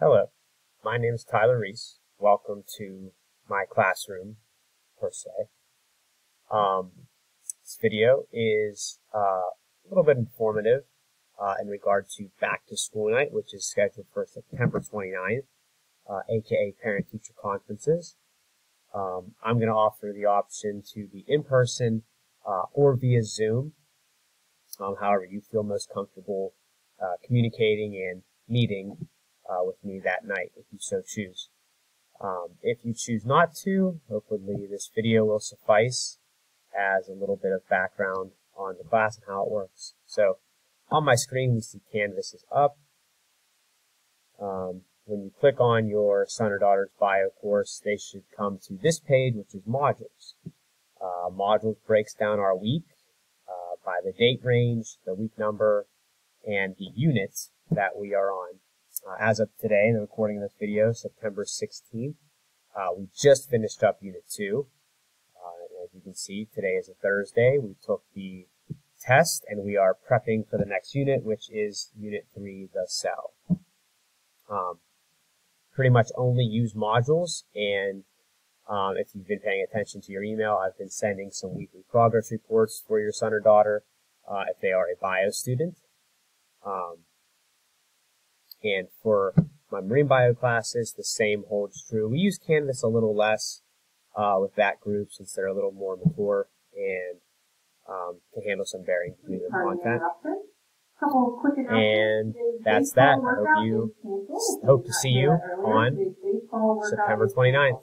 Hello, my name is Tyler Reese. Welcome to my classroom, per se. Um, this video is uh, a little bit informative uh, in regard to back to school night, which is scheduled for September 29th, uh, aka parent teacher conferences. Um, I'm going to offer the option to be in person uh, or via Zoom, um, however you feel most comfortable uh, communicating and meeting uh, with me that night if you so choose. Um, if you choose not to, hopefully this video will suffice as a little bit of background on the class and how it works. So on my screen we see Canvas is up. Um, when you click on your son or daughter's bio course, they should come to this page, which is modules. Uh, modules breaks down our week uh, by the date range, the week number, and the units that we are on. Uh, as of today, the recording of this video, September 16th, uh, we just finished up Unit 2. Uh, as you can see, today is a Thursday. We took the test and we are prepping for the next unit, which is Unit 3, the cell. Um, pretty much only use modules and um, if you've been paying attention to your email, I've been sending some weekly progress reports for your son or daughter uh, if they are a bio student. Um, and for my marine bio classes, the same holds true. We use Canvas a little less uh, with that group since they're a little more mature and um, can handle some varying degrees of content. And that's that. I hope you hope to see you on September 29th.